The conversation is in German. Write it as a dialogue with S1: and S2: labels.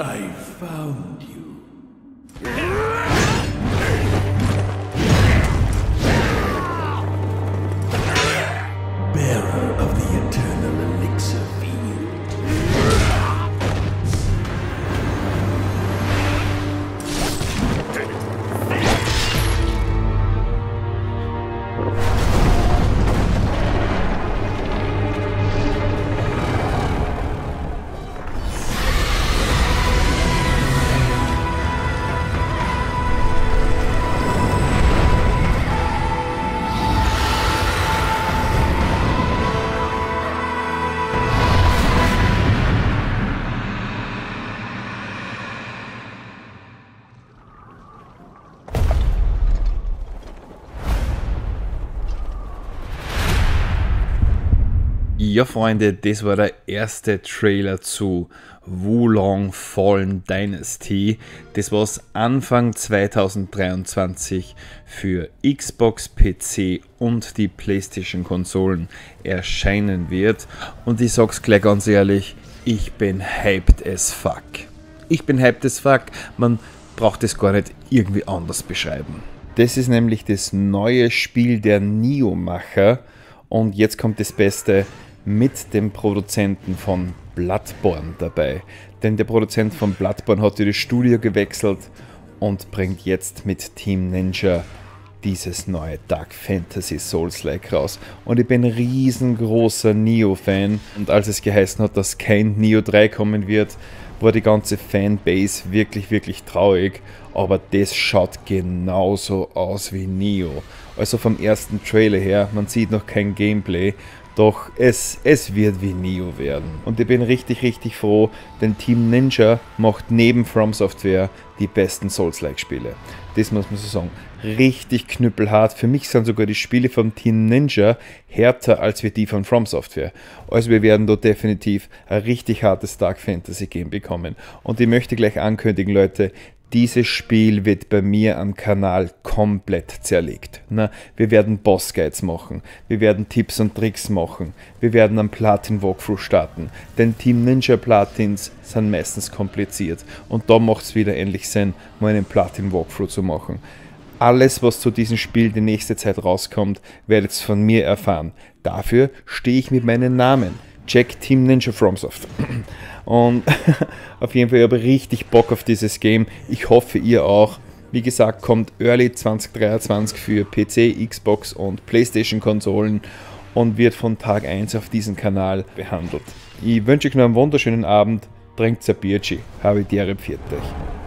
S1: I found you. Ja, Freunde, das war der erste Trailer zu Wulong Fallen Dynasty, das was Anfang 2023 für Xbox, PC und die PlayStation Konsolen erscheinen wird. Und ich sag's gleich ganz ehrlich, ich bin hyped as fuck. Ich bin hyped as fuck, man braucht es gar nicht irgendwie anders beschreiben. Das ist nämlich das neue Spiel der Neo-Macher. Und jetzt kommt das Beste mit dem Produzenten von Bloodborne dabei. Denn der Produzent von Bloodborne hat das Studio gewechselt und bringt jetzt mit Team Ninja dieses neue Dark Fantasy Souls-like raus. Und ich bin riesengroßer Neo-Fan. Und als es geheißen hat, dass kein Neo 3 kommen wird, war die ganze Fanbase wirklich, wirklich traurig. Aber das schaut genauso aus wie Neo. Also vom ersten Trailer her, man sieht noch kein Gameplay doch es, es wird wie Neo werden. Und ich bin richtig, richtig froh, denn Team Ninja macht neben From Software die besten Souls-like-Spiele. Das muss man so sagen. Richtig knüppelhart. Für mich sind sogar die Spiele von Team Ninja härter als wir die von From Software. Also wir werden dort definitiv ein richtig hartes Dark Fantasy Game bekommen. Und ich möchte gleich ankündigen, Leute, dieses Spiel wird bei mir am Kanal komplett zerlegt. Na, wir werden Boss Guides machen, wir werden Tipps und Tricks machen, wir werden am Platin Walkthrough starten, denn Team Ninja Platins sind meistens kompliziert und da macht es wieder endlich Sinn, mal einen Platin Walkthrough zu machen. Alles, was zu diesem Spiel die nächste Zeit rauskommt, werdet ihr von mir erfahren. Dafür stehe ich mit meinem Namen. Jack Team Ninja FromSoft. Und auf jeden Fall habe ich richtig Bock auf dieses Game. Ich hoffe, ihr auch. Wie gesagt, kommt Early 2023 für PC, Xbox und PlayStation-Konsolen und wird von Tag 1 auf diesem Kanal behandelt. Ich wünsche euch noch einen wunderschönen Abend. Trinkt ein Bierchi. Habe die Ehre, euch.